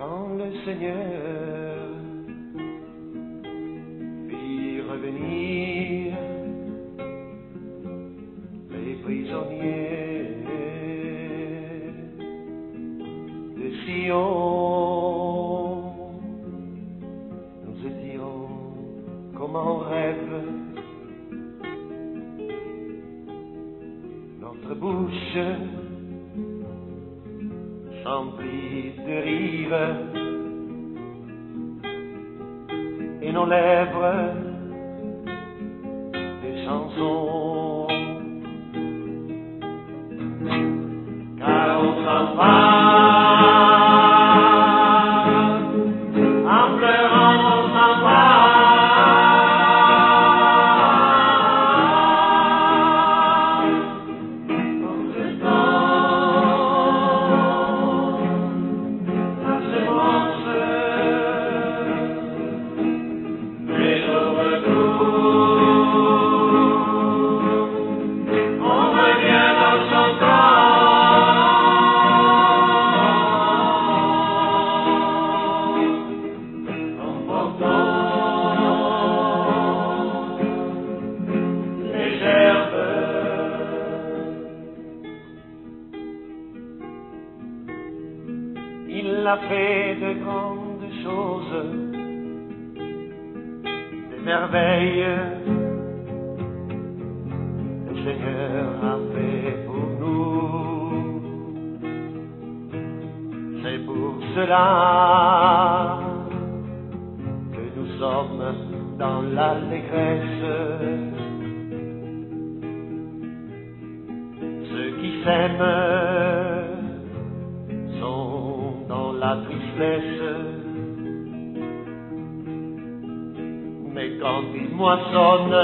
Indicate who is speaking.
Speaker 1: le Seigneur fit revenir les prisonniers de Sion. Nous étions comme en rêve. Notre bouche s'emplit de et nos lèvres des chansons. Car on a fait de grandes choses, des merveilles. Le Seigneur a fait pour nous. C'est pour cela que nous sommes dans l'allégresse. Ceux qui s'aiment la tristesse. Mais quand ils moissonnent,